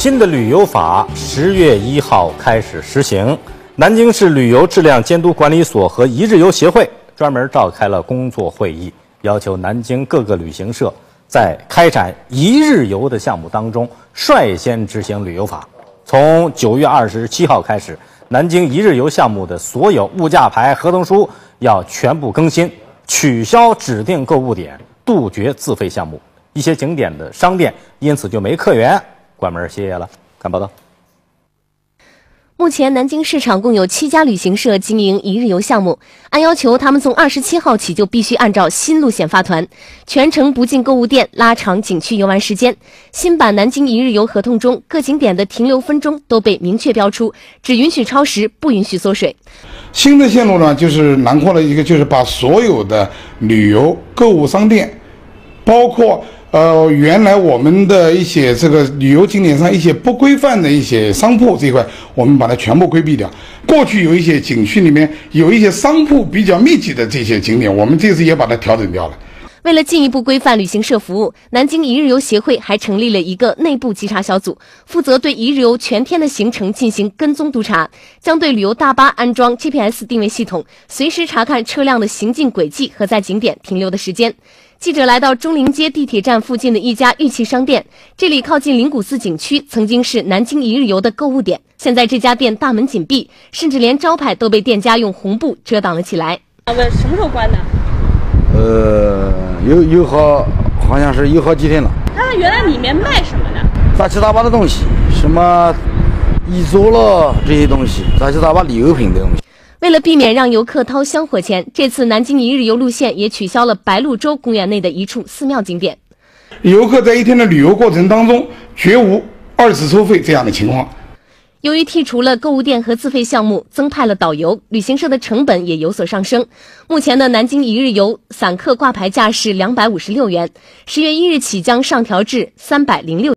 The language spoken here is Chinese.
新的旅游法十月一号开始实行。南京市旅游质量监督管理所和一日游协会专门召开了工作会议，要求南京各个旅行社在开展一日游的项目当中率先执行旅游法。从九月二十七号开始，南京一日游项目的所有物价牌、合同书要全部更新，取消指定购物点，杜绝自费项目。一些景点的商店因此就没客源，关门歇业了。看报道。目前，南京市场共有七家旅行社经营一日游项目。按要求，他们从二十七号起就必须按照新路线发团，全程不进购物店，拉长景区游玩时间。新版南京一日游合同中，各景点的停留分钟都被明确标出，只允许超时，不允许缩水。新的线路呢，就是囊括了一个，就是把所有的旅游购物商店，包括。呃，原来我们的一些这个旅游景点上一些不规范的一些商铺这一块，我们把它全部规避掉。过去有一些景区里面有一些商铺比较密集的这些景点，我们这次也把它调整掉了。为了进一步规范旅行社服务，南京一日游协会还成立了一个内部稽查小组，负责对一日游全天的行程进行跟踪督查，将对旅游大巴安装 GPS 定位系统，随时查看车辆的行进轨迹和在景点停留的时间。记者来到中陵街地铁站附近的一家玉器商店，这里靠近灵谷寺景区，曾经是南京一日游的购物点。现在这家店大门紧闭，甚至连招牌都被店家用红布遮挡了起来。问什么时候关的？呃，有有好，好像是有好几天了。它原来里面卖什么的？杂七杂八的东西，什么衣着了这些东西，杂七杂八旅游品的东西。为了避免让游客掏香火钱，这次南京一日游路线也取消了白鹭洲公园内的一处寺庙景点。游客在一天的旅游过程当中，绝无二次收费这样的情况。由于剔除了购物店和自费项目，增派了导游，旅行社的成本也有所上升。目前的南京一日游散客挂牌价是两百五十六元，十月一日起将上调至三百零六。